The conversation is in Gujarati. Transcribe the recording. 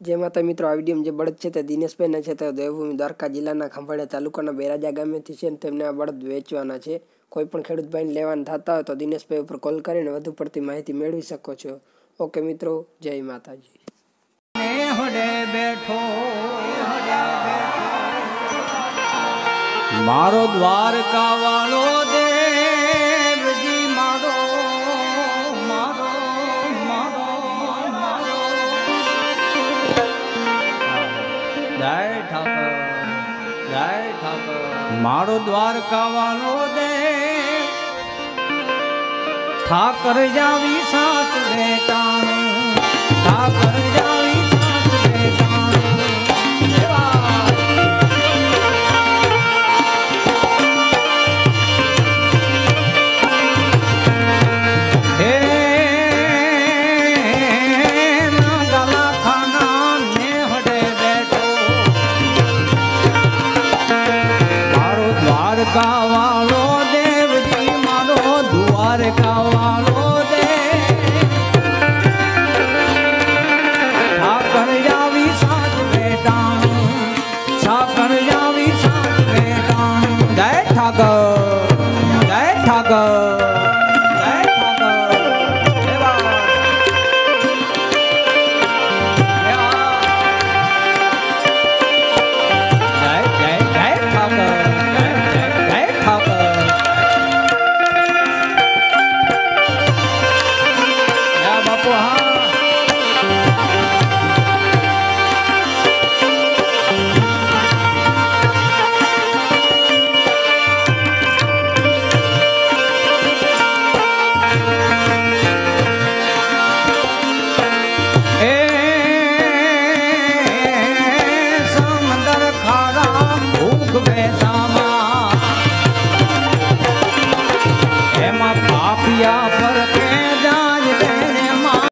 જે માતા મિત્રો આ વીડિયો જે બળદ છે તે દિનેશભાઈના છે તે દેવભૂમિ દ્વારકા જિલ્લાના ખંભાળિયા તાલુકાના બેરાજા ગામેથી છે અને તેમને આ બળદ વેચવાના છે. કોઈ પણ ખેડૂત ભાઈને લેવાના થતા હોય તો દિનેશભાઈ ઉપર કોલ કરીને વધુ પડતી માહિતી મેળવી શકો છો. ઓકે મિત્રો, જય માતાજી. બેઠો મારો દ્વારકા વાળો દેવજી મારો દ્વારકાવાનો દે. ઠાકર જાવી સાત જાવી દ્વારકા વાળો દેવજી મારો દ્વારકા વાળો ઠાકર જય ઠાકર.